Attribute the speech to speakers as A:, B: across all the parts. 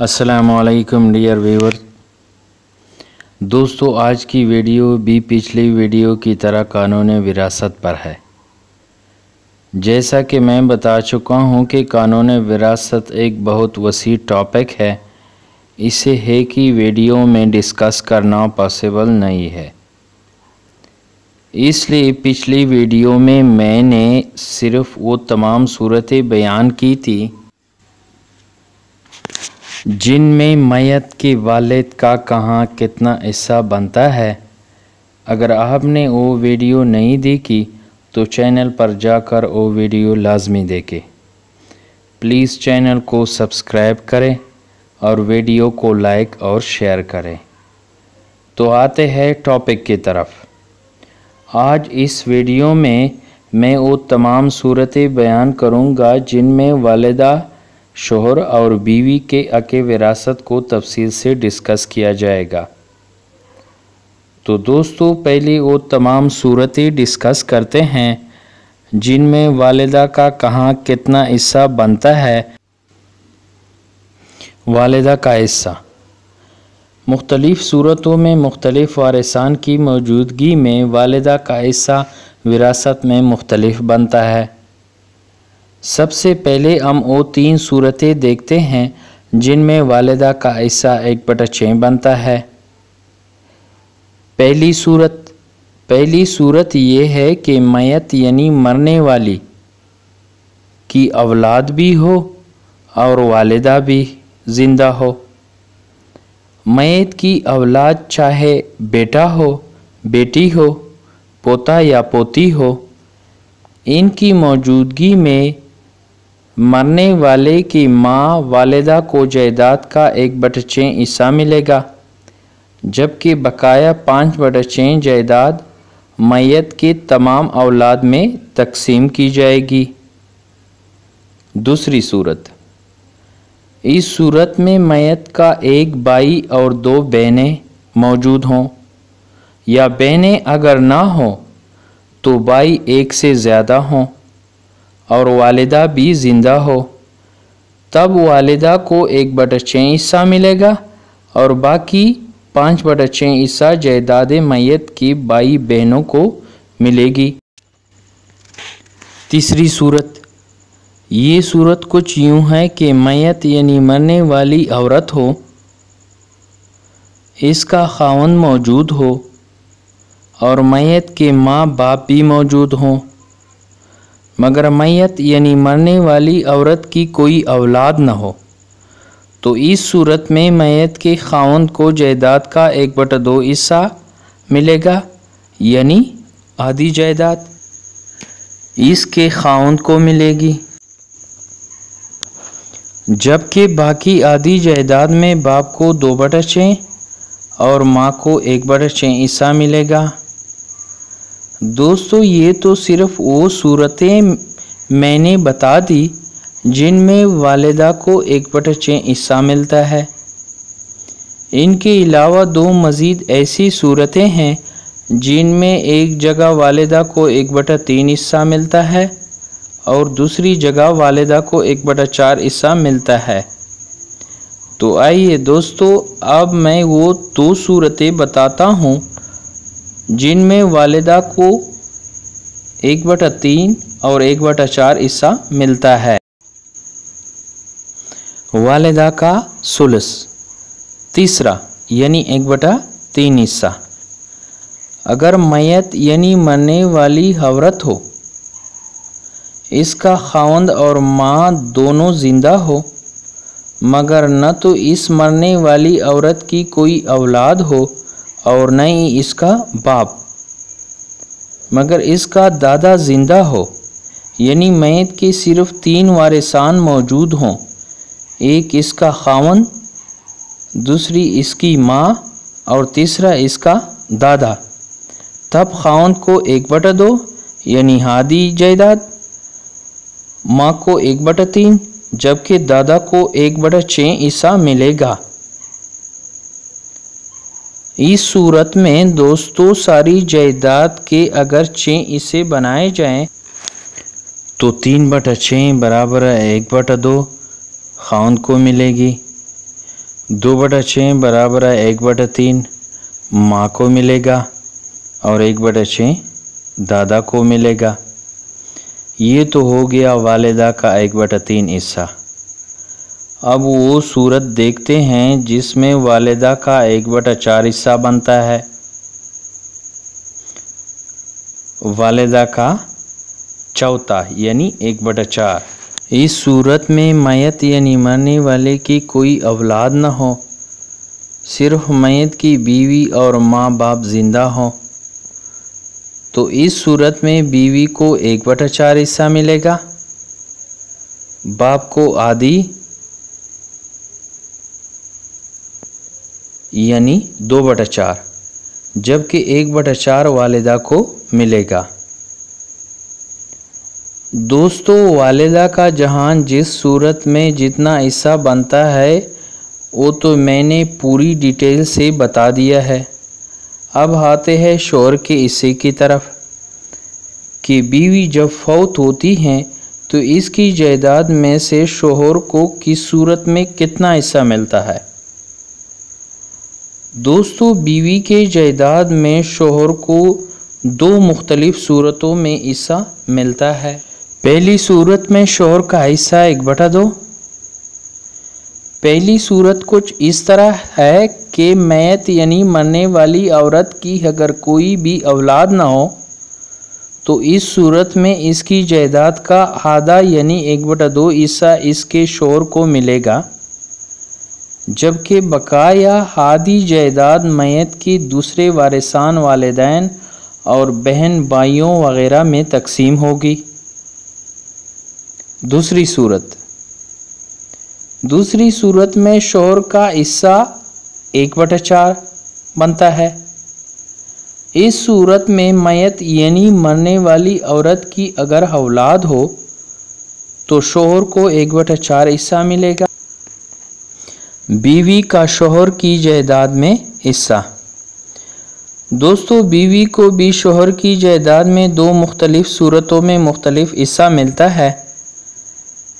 A: असलकम dear viewer दोस्तों, आज की वीडियो भी पिछली वीडियो की तरह कानून विरासत पर है। जैसा कि मैं बता चुका हूँ कि कानून विरासत एक बहुत वसी टॉपिक है। इसे है कि वीडियो में डिस्कस करना पॉसिबल नहीं है। इसलिए पिछली वीडियो में मैंने सिर्फ़ वो तमाम सूरतें बयान की थी जिनमें मैत के वालिद का कहाँ कितना हिस्सा बनता है? अगर आपने वो वीडियो नहीं देखी तो चैनल पर जाकर वो वीडियो लाजमी देखें। प्लीज़ चैनल को सब्सक्राइब करें और वीडियो को लाइक और शेयर करें। तो आते हैं टॉपिक की तरफ़। आज इस वीडियो में मैं वो तमाम सूरतें बयान करूँगा जिनमें वालदा शोहर और बीवी के अके विरासत को तफसील से डिस्कस किया जाएगा। तो दोस्तों, पहले वो तमाम सूरतें डिस्कस करते हैं, जिनमें वालदा का कहाँ कितना हिस्सा बनता है। वालदा का हिस्सा। मुख्तलिफ़ सूरतों में मुख्तलिफ़ वारसान की मौजूदगी में वालिदा का हिस्सा विरासत में मुख्तलिफ़ बनता है। सबसे पहले हम वो तीन सूरतें देखते हैं, जिनमें वालदा का हिस्सा एक बटा छः बनता है। पहली सूरत पहली सूरत ये है कि मैत यानी मरने वाली की औलाद भी हो और वालदा भी ज़िंदा हो। मैत की औलाद चाहे बेटा हो, बेटी हो, पोता या पोती हो, इनकी मौजूदगी में मरने वाले की माँ वालदा को जायदाद का एक बट छः हिस्सा मिलेगा, जबकि बकाया पाँच बट छः जायदाद मैत के तमाम औलाद में तकसीम की जाएगी। दूसरी सूरत। इस सूरत में मैत का एक भाई और दो बहनें मौजूद हों, या बहनें अगर ना हों तो भाई एक से ज़्यादा हों। और वालिदा भी ज़िंदा हो। तब वालिदा को एक बटा छः हिस्सा मिलेगा और बाकी पाँच बटा छः हिस्सा जायदाद मैत की बाई बहनों को मिलेगी। तीसरी सूरत। ये सूरत कुछ यूँ है कि मैत यानी मरने वाली औरत हो। इसका खावन मौजूद हो और मैत के माँ बाप भी मौजूद हों। मगर मैत यानी मरने वाली औरत की कोई औलाद न हो। तो इस सूरत में मैत के खाउन को जायदाद का एक बटा दो हिस्सा मिलेगा, यानी आधी जायदाद इसके खाउन को मिलेगी। जबकि बाकी आधी जायदाद में बाप को दो बटा छः और माँ को एक बटा छः हिस्सा मिलेगा। दोस्तों, ये तो सिर्फ़ वो सूरतें मैंने बता दी, जिनमें वालदा को एक बटा छः हिस्सा मिलता है। इनके अलावा दो मज़ीद ऐसी सूरतें हैं, जिनमें एक जगह वालदा को एक बटा तीन हिस्सा मिलता है और दूसरी जगह वालदा को एक बटा चार हिस्सा मिलता है। तो आइए दोस्तों, अब मैं वो दो सूरतें बताता हूँ जिनमें वालिदा को एक बटा तीन और एक बटा चार हिस्सा मिलता है। वालदा का सुलस, तीसरा, यानी एक बटा तीन हिस्सा। अगर मैत यानी मरने वाली हवरत हो, इसका खावंद और माँ दोनों ज़िंदा हो, मगर न तो इस मरने वाली औरत की कोई औलाद हो और न ही इसका बाप। मगर इसका दादा ज़िंदा हो, यानी मैत के सिर्फ़ तीन वारिसान मौजूद हों। एक इसका खावन, दूसरी इसकी माँ, और तीसरा इसका दादा। तब खावन को एक बटा दो, यानी हादी जायदाद। माँ को एक बटा तीन, जबकि दादा को एक बटा छः हिस्सा मिलेगा। इस सूरत में दोस्तों सारी जायदाद के अगर छः इसे बनाए जाएँ तो तीन बटा छः बराबर एक बटा दो खाउन को मिलेगी। दो बटा छः बराबर एक बटा तीन माँ को मिलेगा और एक बटा छः दादा को मिलेगा। ये तो हो गया वालिदा का एक बटा तीन हिस्सा। अब वो सूरत देखते हैं जिसमें वालदा का एक बटा चार हिस्सा बनता है। वालदा का चौथा, यानी एक बटा चार इस सूरत में मैत यानी मरने वाले की कोई औलाद न हो। सिर्फ़ मैत की बीवी और माँ बाप ज़िंदा हो। तो इस सूरत में बीवी को एक बटा चार हिस्सा मिलेगा? बाप को आदि यानी दो बटा चार, जबकि एक बटा चार वालिदा को मिलेगा। दोस्तों, वालदा का जहान जिस सूरत में जितना हिस्सा बनता है, वो तो मैंने पूरी डिटेल से बता दिया है। अब आते हैं शोर के हिस्से की तरफ़। कि बीवी जब फौत होती हैं तो इसकी जायदाद में से शोहर को किस सूरत में कितना हिस्सा मिलता है? दोस्तों, बीवी के जायदाद में शोहर को दो मुख्तलिफ़ सूरतों में हिस्सा मिलता है। पहली सूरत में शोहर का हिस्सा एक बटा दो। पहली सूरत कुछ इस तरह है कि मैत यानी मरने वाली औरत की अगर कोई भी औलाद ना हो तो इस सूरत में इसकी जायदाद का आधा यानी एक बटा दो हिस्सा इसके शोर को मिलेगा। जबकि बकाया आदि जायदाद मैत की दूसरे वारिसान वालदेन और बहन भाइयों वगैरह में तकसीम होगी। दूसरी सूरत। दूसरी सूरत में शोर का हिस्सा एक बटा चार बनता है। इस सूरत में मैत यानी मरने वाली औरत की अगर औलाद हो तो शोहर को एक बटा चार हिस्सा मिलेगा। बीवी का शोहर की जायदाद में हिस्सा। दोस्तों, बीवी को भी शोहर की जायदाद में दो मुख्तलिफ़ सूरतों में मुख्तलिफ़ हिस्सा मिलता है।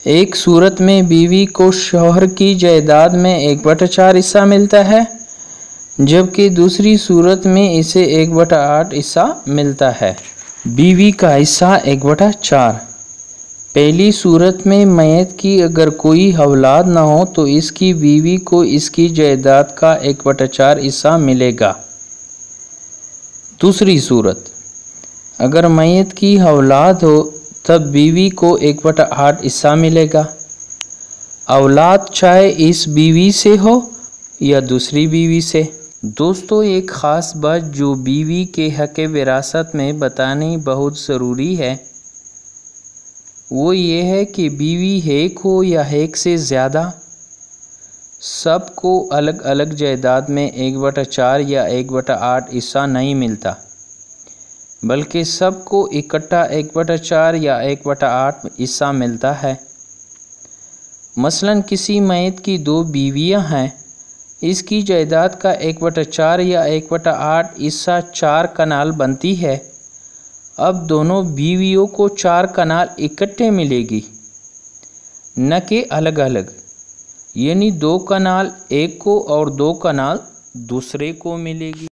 A: एक सूरत में बीवी को शोहर की जायदाद में एक बटा चार हिस्सा मिलता है, जबकि दूसरी सूरत में इसे एक बटा आठ हिस्सा मिलता है। बीवी का हिस्सा एक बटा चार। पहली सूरत में मैत की अगर कोई औलाद ना हो तो इसकी बीवी को इसकी जायदाद का एक बटा चार हिस्सा मिलेगा। दूसरी सूरत, अगर मैत की औलाद हो, तब बीवी को एक बटा आठ हिस्सा मिलेगा। औलाद चाहे इस बीवी से हो या दूसरी बीवी से। दोस्तों, एक ख़ास बात जो बीवी के हक विरासत में बतानी बहुत ज़रूरी है। वो ये है कि बीवी एक हो या एक से ज़्यादा, सबको अलग अलग जायदाद में एक बटा चार या एक बटा आठ हिस्सा नहीं मिलता, बल्कि सबको इकट्ठा एक बटा चार या एक बटा आठ हिस्सा मिलता है। मसलन किसी मैत की दो बीवियाँ हैं, इसकी जायदाद का एक बटा चार या एक बटा आठ हिस्सा चार कनाल बनती है। अब दोनों बीवियों को चार कनाल इकट्ठे मिलेगी। न के अलग अलग यानी दो कनाल एक को और दो कनाल दूसरे को मिलेगी।